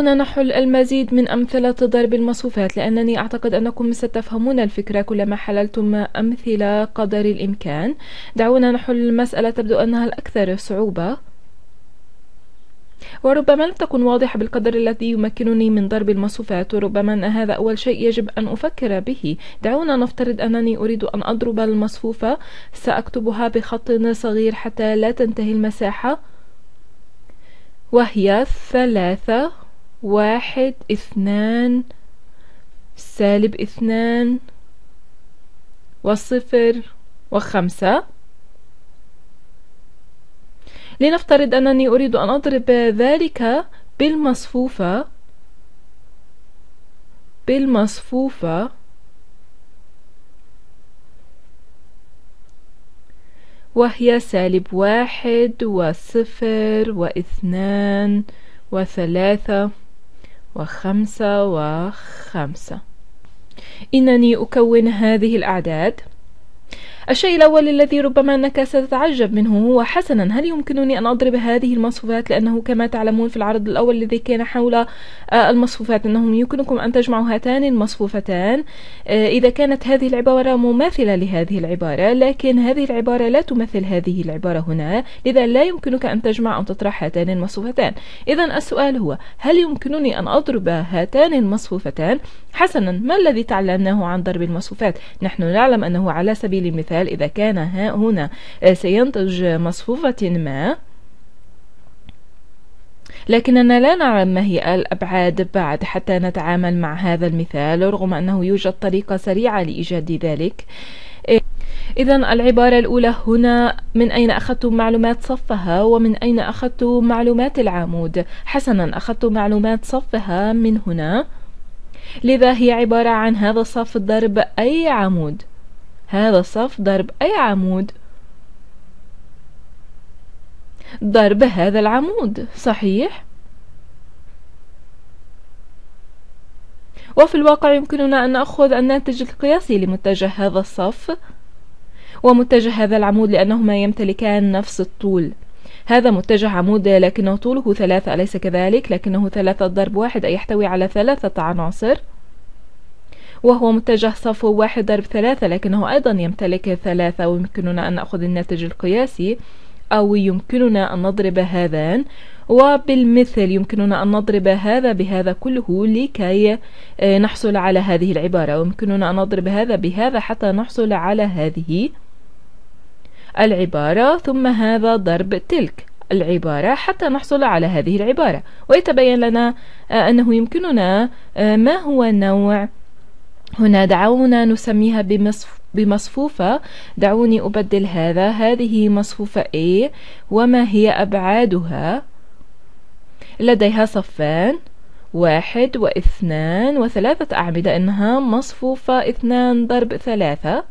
دعونا نحل المزيد من أمثلة ضرب المصفوفات لأنني أعتقد أنكم ستفهمون الفكرة كلما حللتم أمثلة قدر الإمكان. دعونا نحل المسألة تبدو أنها الأكثر صعوبة. وربما لم تكن واضحة بالقدر الذي يمكنني من ضرب المصفوفات وربما أن هذا أول شيء يجب أن أفكر به. دعونا نفترض أنني أريد أن أضرب المصفوفة. سأكتبها بخط صغير حتى لا تنتهي المساحة وهي ثلاثة واحد اثنان سالب اثنان وصفر وخمسة. لنفترض أنني أريد أن أضرب ذلك بالمصفوفة بالمصفوفة. وهي سالب واحد وصفر واثنان وثلاثة. وخمسة وخمسة. إنني أكون هذه الأعداد. الشيء الأول الذي ربما أنك ستتعجب منه هو حسنا. هل يمكنني أن أضرب هذه المصفوفات؟ لأنه كما تعلمون في العرض الأول الذي كان حول آه، المصفوفات أنهم يمكنكم أن تجمعوا هاتان المصفوفتان. آه، إذا كانت هذه العبارة مماثلة لهذه العبارة لكن هذه العبارة لا تمثل هذه العبارة هنا. لذا لا يمكنك أن تجمع أو تطرح هاتان المصفوفتان. إذا السؤال هو هل يمكنني أن أضرب هاتان المصفوفتان؟ حسنا ما الذي تعلمناه عن ضرب المصفوفات؟ نحن نعلم أنه على سبيل المثال إذا كان هنا سينتج مصفوفة ما. لكننا لا نعلم ما هي الأبعاد بعد حتى نتعامل مع هذا المثال رغم أنه يوجد طريقة سريعة لإيجاد ذلك. إذا العبارة الأولى هنا من أين أخذت معلومات صفها؟ ومن أين أخذت معلومات العمود؟ حسنا أخذت معلومات صفها من هنا. لذا هي عبارة عن هذا الصف ضرب أي عمود. هذا الصف ضرب أي عمود. ضرب هذا العمود صحيح؟ وفي الواقع يمكننا أن نأخذ الناتج القياسي لمتجه هذا الصف. ومتجه هذا العمود لأنهما يمتلكان نفس الطول. هذا متجه عمود لكنه طوله ثلاثة أليس كذلك؟ لكنه ثلاثة ضرب واحد أي يحتوي على ثلاثة عناصر. وهو متجه صف واحد ضرب ثلاثة لكنه أيضا يمتلك ثلاثة ويمكننا أن نأخذ الناتج القياسي أو يمكننا أن نضرب هذان. وبالمثل يمكننا أن نضرب هذا بهذا كله لكي آه، نحصل على هذه العبارة. ويمكننا أن نضرب هذا بهذا حتى نحصل على هذه العبارة ثم هذا ضرب تلك. العبارة حتى نحصل على هذه العبارة. ويتبين لنا آه، أنه يمكننا آه، ما هو نوع هنا دعونا نسميها بمصف بمصفوفة. دعوني أبدل هذا. هذه مصفوفة A. وما هي أبعادها؟ لديها صفان واحد واثنان وثلاثة أعمدة. إنها مصفوفة اثنان ضرب ثلاثة.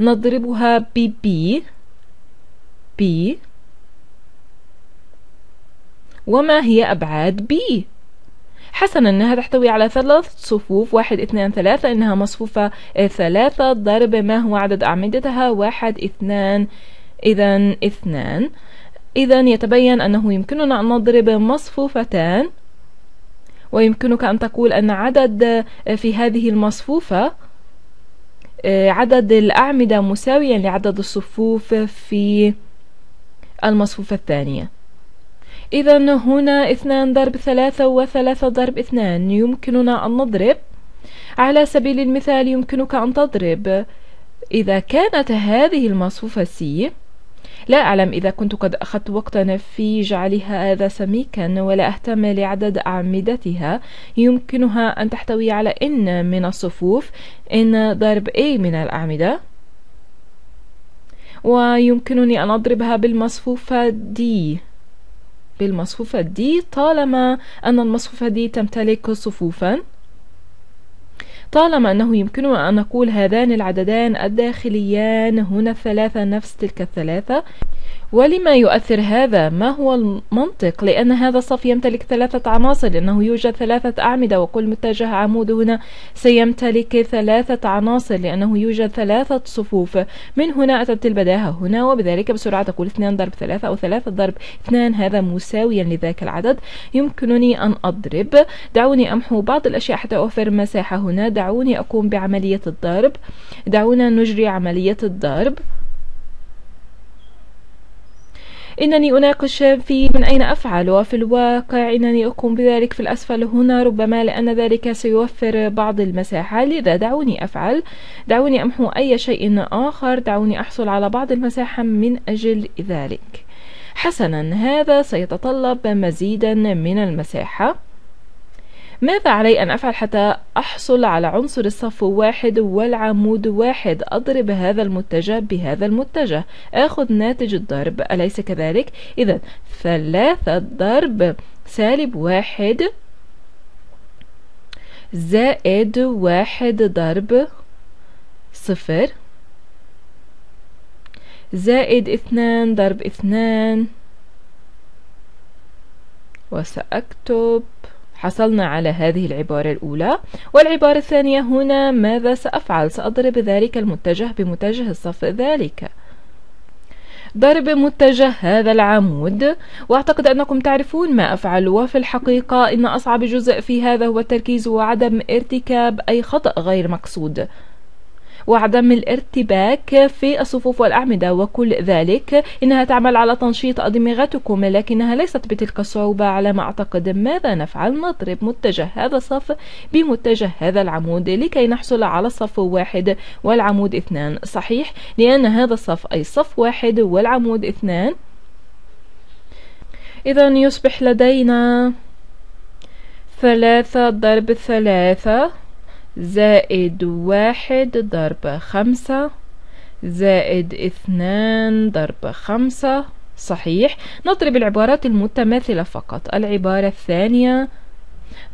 نضربها ب B B وما هي أبعاد B حسنا أنها تحتوي على ثلاث صفوف واحد اثنان ثلاثة إنها مصفوفة ثلاثة. ضرب ما هو عدد أعمدتها؟ واحد اثنان. إذا اثنان. إذا يتبين أنه يمكننا أن نضرب مصفوفتان ويمكنك أن تقول أن عدد في هذه المصفوفة عدد الأعمدة مساويا لعدد الصفوف في المصفوفة الثانية. إذا هنا اثنان ضرب ثلاثة وثلاثة ضرب اثنان. يمكننا أن نضرب. على سبيل المثال يمكنك أن تضرب. إذا كانت هذه المصفوفة سي لا أعلم إذا كنت قد أخذت وقتا في جعلها هذا سميكا ولا أهتم لعدد أعمدتها. يمكنها أن تحتوي على إن من الصفوف إن ضرب A من الأعمدة. ويمكنني أن أضربها بالمصفوفة D. بالمصفوفة دي طالما أن المصفوفة دي تمتلك صفوفا. طالما أنه يمكننا أن نقول هذان العددان الداخليان هنا الثلاثة نفس تلك الثلاثة ولما يؤثر هذا؟ ما هو المنطق؟ لأن هذا الصف يمتلك ثلاثة عناصر لأنه يوجد ثلاثة أعمدة وكل متجه عمود هنا سيمتلك ثلاثة عناصر لأنه يوجد ثلاثة صفوف. من هنا أتت البداهة هنا وبذلك بسرعة تقول 2 ضرب 3 أو 3 ضرب 2 هذا مساويا لذاك العدد. يمكنني أن أضرب. دعوني أمحو بعض الأشياء حتى أوفر مساحة هنا. دعوني أقوم بعملية الضرب. دعونا نجري عملية الضرب. إنني أناقش في من أين أفعل وفي الواقع إنني أقوم بذلك في الأسفل هنا ربما لأن ذلك سيوفر بعض المساحة. لذا دعوني أفعل. دعوني أمحو أي شيء آخر. دعوني أحصل على بعض المساحة من أجل ذلك. حسنا هذا سيتطلب مزيدا من المساحة. ماذا علي أن أفعل حتى أحصل على عنصر الصف واحد والعمود واحد؟ أضرب هذا المتجه بهذا المتجه. أخذ ناتج الضرب. أليس كذلك؟ إذا ثلاثة ضرب سالب واحد زائد واحد ضرب صفر زائد اثنان ضرب اثنان. وسأكتب حصلنا على هذه العبارة الأولى. والعبارة الثانية هنا ماذا سأفعل؟ سأضرب ذلك المتجه بمتجه الصف ذلك. ضرب متجه هذا العمود. وأعتقد أنكم تعرفون ما أفعل. وفي الحقيقة إن أصعب جزء في هذا هو التركيز وعدم ارتكاب أي خطأ غير مقصود. وعدم الارتباك في الصفوف والأعمدة وكل ذلك. إنها تعمل على تنشيط أدمغتكم لكنها ليست بتلك الصعوبة على ما أعتقد. ماذا نفعل؟ نضرب متجه هذا الصف بمتجه هذا العمود لكي نحصل على الصف واحد والعمود اثنان. صحيح لأن هذا الصف أي صف واحد والعمود اثنان. إذا يصبح لدينا ثلاثة ضرب ثلاثة زائد واحد ضرب خمسة زائد اثنان ضرب خمسة. صحيح. نضرب العبارات المتماثلة فقط. العبارة الثانية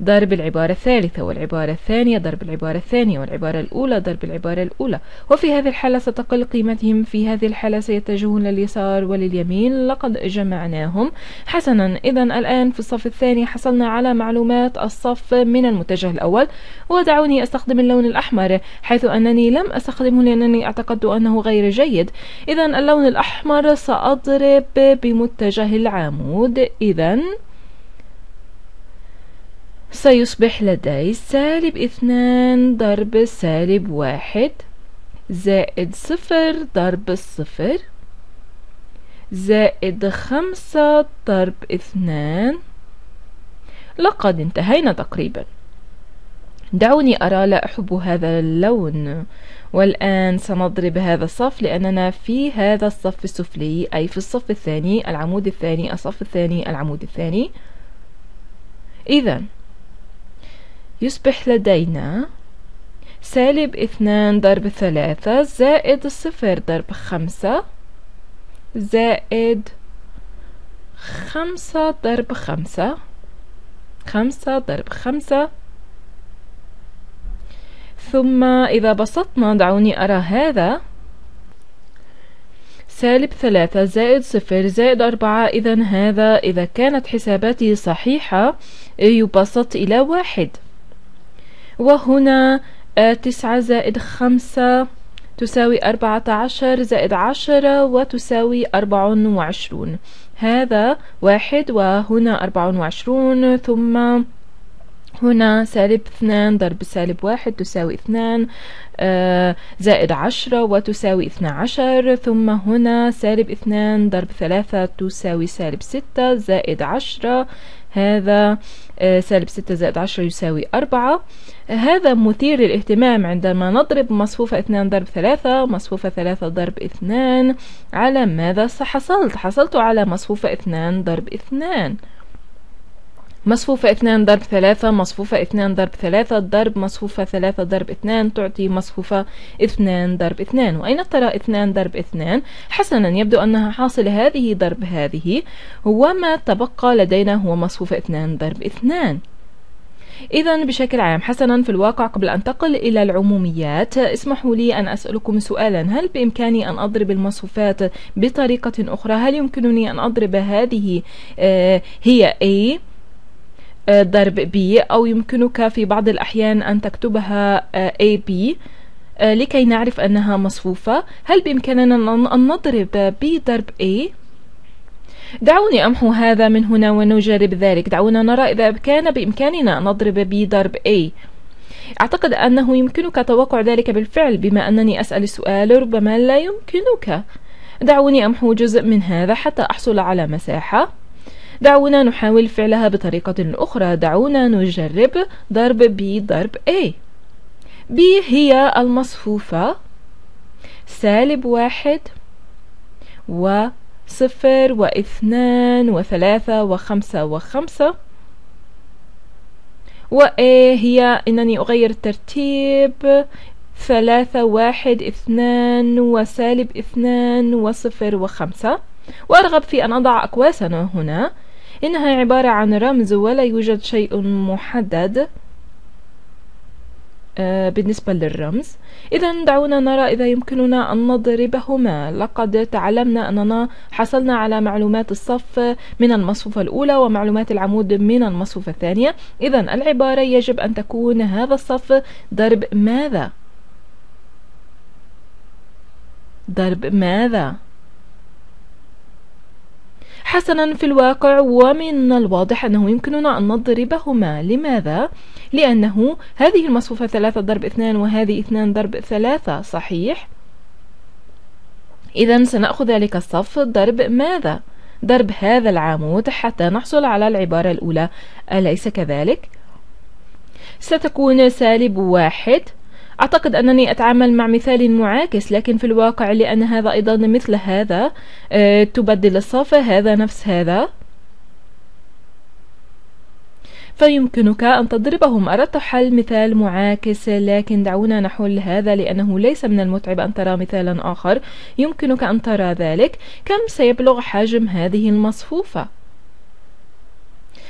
ضرب العبارة الثالثة والعبارة الثانية ضرب العبارة الثانية والعبارة الأولى ضرب العبارة الأولى. وفي هذه الحالة ستقل قيمتهم في هذه الحالة سيتجهون لليسار ولليمين. لقد جمعناهم. حسنا. إذا الآن في الصف الثاني حصلنا على معلومات الصف من المتجه الأول. ودعوني أستخدم اللون الأحمر حيث أنني لم أستخدمه لأنني اعتقدت أنه غير جيد. إذا اللون الأحمر سأضرب بمتجه العمود. إذا سيصبح لدي سالب اثنان ضرب سالب واحد زائد صفر ضرب الصفر زائد خمسة ضرب اثنان. لقد انتهينا تقريبا. دعوني أرى لا أحب هذا اللون والآن سنضرب هذا الصف لأننا في هذا الصف السفلي أي في الصف الثاني العمود الثاني الصف الثاني العمود الثاني. إذا يصبح لدينا سالب اثنان ضرب ثلاثة زائد صفر ضرب خمسة زائد خمسة ضرب خمسة. خمسة ضرب خمسة. ثم إذا بسطنا دعوني أرى هذا. سالب ثلاثة زائد صفر زائد أربعة. إذا هذا إذا كانت حساباتي صحيحة يبسط إلى واحد. وهنا آه، تسعة زائد خمسة تساوي أربعة عشر زائد عشرة وتساوي أربع وعشرون. هذا واحد وهنا أربع وعشرون ثم هنا سالب اثنان ضرب سالب واحد تساوي اثنان آه، زائد عشرة وتساوي اثنى عشر ثم هنا سالب اثنان ضرب ثلاثة تساوي سالب ستة زائد عشرة هذا آه، سالب ستة زائد عشرة يساوي أربعة. هذا مثير للاهتمام عندما نضرب مصفوفة اثنان ضرب ثلاثة مصفوفة ثلاثة ضرب اثنان. على ماذا؟ حصلت؟ حصلت على مصفوفة اثنان ضرب اثنان. مصفوفة اثنان ضرب ثلاثة مصفوفة اثنان ضرب ثلاثة ضرب مصفوفة ثلاثة ضرب اثنان تعطي مصفوفة اثنان ضرب اثنان. وأين ترى اثنان ضرب اثنان؟ حسنا يبدو أنها حاصل هذه ضرب هذه. وما تبقى لدينا هو مصفوفة اثنان ضرب اثنان. إذا بشكل عام حسنا في الواقع قبل أن أنتقل إلى العموميات اسمحوا لي أن أسألكم سؤالا. هل بإمكاني أن أضرب المصفوفات بطريقة أخرى؟ هل يمكنني أن أضرب هذه آه، هي A ضرب B أو يمكنك في بعض الأحيان أن تكتبها آه، AB لكي نعرف أنها مصفوفة. هل بإمكاننا أن نضرب B ضرب A دعوني أمحو هذا من هنا ونجرب ذلك. دعونا نرى إذا كان بإمكاننا أن نضرب B ضرب A. أعتقد أنه يمكنك توقع ذلك بالفعل بما أنني أسأل السؤال ربما لا يمكنك. دعوني أمحو جزء من هذا حتى أحصل على مساحة. دعونا نحاول فعلها بطريقة أخرى. دعونا نجرب ضرب B ضرب A. B هي المصفوفة. سالب واحد و صفر واثنان وثلاثة وخمسة وخمسة و هي أنني أغير الترتيب ثلاثة واحد اثنان وسالب اثنان وصفر وخمسة وأرغب في أن أضع أقواسنا هنا. إنها عبارة عن رمز ولا يوجد شيء محدد آه، بالنسبة للرمز إذا دعونا نرى إذا يمكننا أن نضربهما لقد تعلمنا أننا حصلنا على معلومات الصف من المصفوفة الأولى ومعلومات العمود من المصفوفة الثانية إذا العبارة يجب أن تكون هذا الصف ضرب ماذا؟ ضرب ماذا؟ حسنا في الواقع ومن الواضح أنه يمكننا أن نضربهما لماذا؟ لأنه هذه المصفوفة ثلاثة ضرب اثنان وهذه اثنان ضرب ثلاثة صحيح؟ إذا سنأخذ ذلك الصف ضرب ماذا؟ ضرب هذا العمود حتى نحصل على العبارة الأولى أليس كذلك؟ ستكون سالب واحد أعتقد أنني أتعامل مع مثال معاكس لكن في الواقع لأن هذا أيضا مثل هذا أه تبدل الصف هذا نفس هذا. فيمكنك أن تضربهم. أردت حل مثال معاكس لكن دعونا نحل هذا لأنه ليس من المتعب أن ترى مثالا آخر. يمكنك أن ترى ذلك. كم سيبلغ حجم هذه المصفوفة؟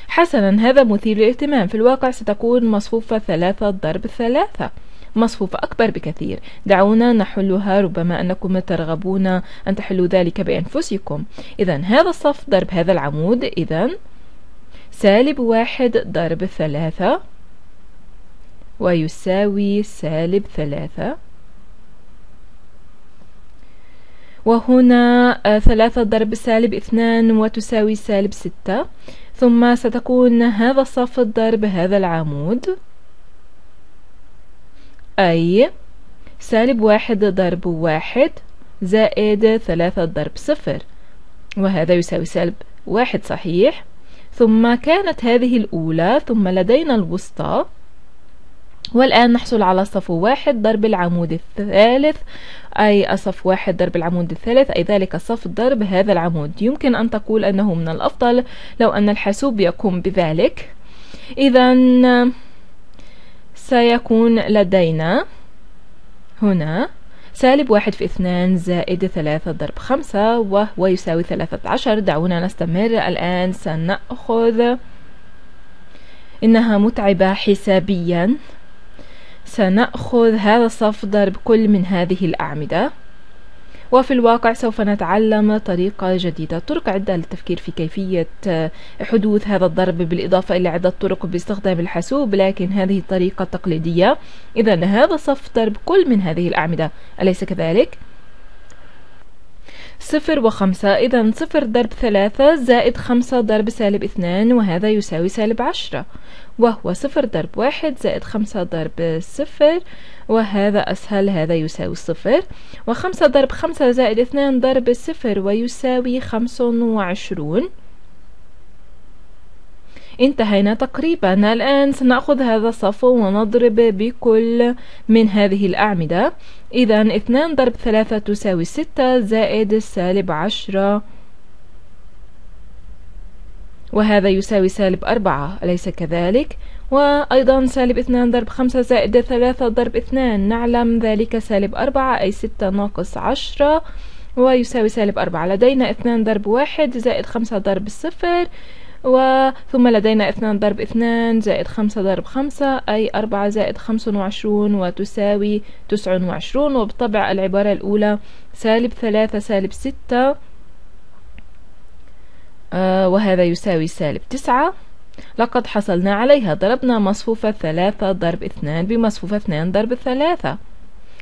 حسنا هذا مثير للاهتمام. في الواقع ستكون مصفوفة ثلاثة ضرب ثلاثة. مصفوفة أكبر بكثير. دعونا نحلها ربما أنكم ترغبون أن تحلوا ذلك بأنفسكم. إذا هذا الصف ضرب هذا العمود. إذا سالب واحد ضرب ثلاثة ويساوي سالب ثلاثة. وهنا ثلاثة ضرب سالب اثنان وتساوي سالب ستة. ثم ستكون هذا الصف ضرب هذا العمود. أي سالب واحد ضرب واحد زائد ثلاثة ضرب صفر. وهذا يساوي سالب واحد صحيح. ثم كانت هذه الأولى ثم لدينا الوسطى. والآن نحصل على صف واحد ضرب العمود الثالث أي الصف واحد ضرب العمود الثالث أي ذلك الصف ضرب هذا العمود. يمكن أن تقول أنه من الأفضل لو أن الحاسوب يقوم بذلك. إذا سيكون لدينا هنا سالب واحد في اثنان زائد ثلاثة ضرب خمسة وهو يساوي ثلاثة عشر. دعونا نستمر. الآن سنأخذ إنها متعبة حسابيا. سنأخذ هذا الصف ضرب كل من هذه الأعمدة. وفي الواقع سوف نتعلم طريقة جديدة. طرق عدة للتفكير في كيفية آه، حدوث هذا الضرب بالإضافة إلى عدة طرق باستخدام الحاسوب لكن هذه الطريقة تقليدية إذا هذا صف ضرب كل من هذه الأعمدة. أليس كذلك؟ صفر وخمسة. إذا صفر ضرب ثلاثة زائد خمسة ضرب سالب اثنان وهذا يساوي سالب عشرة. وهو صفر ضرب واحد زائد خمسة ضرب صفر وهذا أسهل هذا يساوي صفر. وخمسة ضرب خمسة زائد اثنان ضرب صفر ويساوي خمس وعشرون. انتهينا تقريبا. الآن سنأخذ هذا الصف ونضرب بكل من هذه الأعمدة. إذا اثنان ضرب ثلاثة تساوي ستة زائد سالب عشرة. وهذا يساوي سالب أربعة أليس كذلك؟ وأيضا سالب اثنان ضرب خمسة زائد ثلاثة ضرب اثنان. نعلم ذلك سالب أربعة أي ستة ناقص عشرة. ويساوي سالب أربعة. لدينا اثنان ضرب واحد زائد خمسة ضرب صفر. وثم لدينا اثنان ضرب اثنان زائد خمسة ضرب خمسة أي أربعة زائد خمس وعشرون وتساوي تسع وعشرون. وبالطبع العبارة الأولى سالب ثلاثة سالب ستة آه وهذا يساوي سالب تسعة. لقد حصلنا عليها ضربنا مصفوفة ثلاثة ضرب اثنان بمصفوفة اثنان ضرب ثلاثة.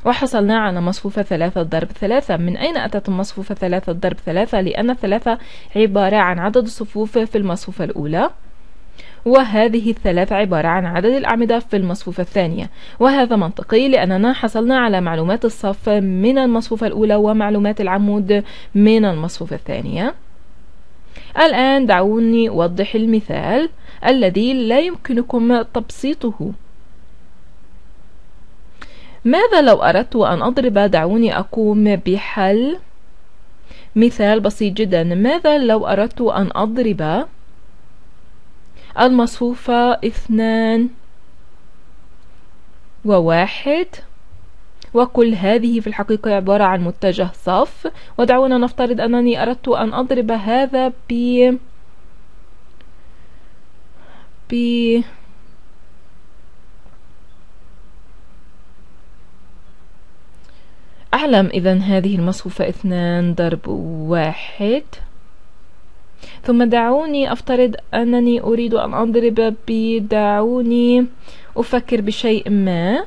وحصلنا على مصفوفة ثلاثة ضرب ثلاثة. من أين أتت مصفوفة ثلاثة ضرب ثلاثة؟ لأن الثلاثة عبارة عن عدد الصفوف في المصفوفة الأولى وهذه الثلاث عبارة عن عدد الأعمدة في المصفوفة الثانية. وهذا منطقي لأننا حصلنا على معلومات الصف من المصفوفة الأولى ومعلومات العمود من المصفوفة الثانية. الآن دعوني أوضح المثال الذي لا يمكنكم تبسيطه. ماذا لو أردت أن أضرب دعوني أقوم بحل؟ مثال بسيط جدا. ماذا لو أردت أن أضرب المصفوفة اثنان وواحد؟ وكل هذه في الحقيقة عبارة عن متجه صف. ودعونا نفترض أنني أردت أن أضرب هذا ب ب أعلم إذا هذه المصفوفة اثنان ضرب واحد. ثم دعوني أفترض أنني أريد أن أضرب بدعوني أفكر بشيء ما.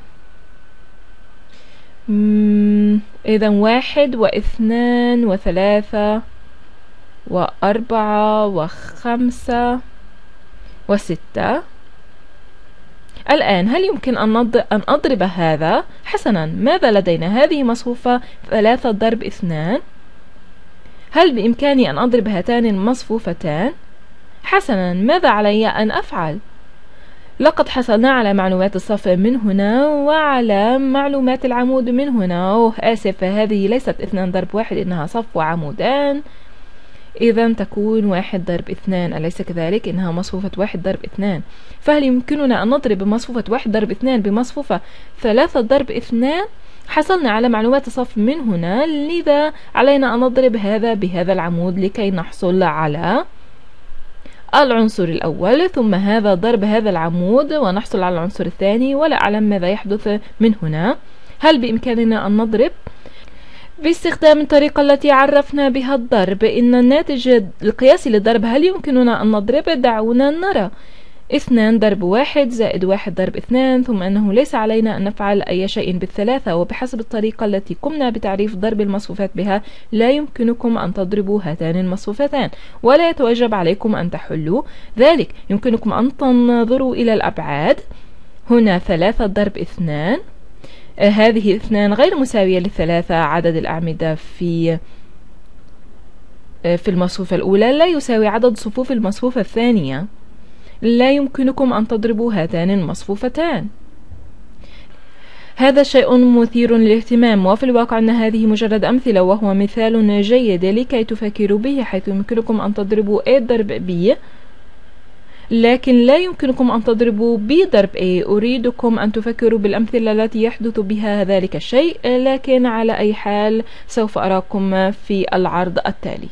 إذا واحد واثنان وثلاثة وأربعة وخمسة وستة. الآن هل يمكن أن أضرب هذا؟ حسنا ماذا لدينا؟ هذه مصفوفة ثلاثة ضرب اثنان هل بإمكاني أن أضرب هاتان المصفوفتان؟ حسنا ماذا علي أن أفعل؟ لقد حصلنا على معلومات الصف من هنا وعلى معلومات العمود من هنا أوه آسف هذه ليست اثنان ضرب واحد إنها صف وعمودان إذا تكون واحد ضرب اثنان أليس كذلك؟ إنها مصفوفة واحد ضرب اثنان فهل يمكننا أن نضرب مصفوفة واحد ضرب اثنان بمصفوفة ثلاثة ضرب اثنان؟ حصلنا على معلومات الصف من هنا لذا علينا أن نضرب هذا بهذا العمود لكي نحصل على العنصر الأول ثم هذا ضرب هذا العمود ونحصل على العنصر الثاني ولا أعلم ماذا يحدث من هنا هل بإمكاننا أن نضرب باستخدام الطريقة التي عرفنا بها الضرب. إن الناتج القياسي للضرب هل يمكننا أن نضرب؟ دعونا نرى. اثنان ضرب واحد زائد واحد ضرب اثنان ثم أنه ليس علينا أن نفعل أي شيء بالثلاثة. وبحسب الطريقة التي قمنا بتعريف ضرب المصفوفات بها لا يمكنكم أن تضربوا هاتان المصفوفتان ولا يتوجب عليكم أن تحلوا. ذلك يمكنكم أن تنظروا إلى الأبعاد. هنا ثلاثة ضرب اثنان. هذه اثنان غير مساوية للثلاثة عدد الأعمدة في آه، في المصفوفة الأولى. لا يساوي عدد صفوف المصفوفة الثانية. لا يمكنكم أن تضربوا هاتان المصفوفتان. هذا شيء مثير للاهتمام وفي الواقع أن هذه مجرد أمثلة وهو مثال جيد لكي تفكروا به حيث يمكنكم أن تضربوا A ضرب B لكن لا يمكنكم أن تضربوا B ضرب A. أريدكم أن تفكروا بالأمثلة التي يحدث بها ذلك الشيء لكن على أي حال سوف أراكم في العرض التالي.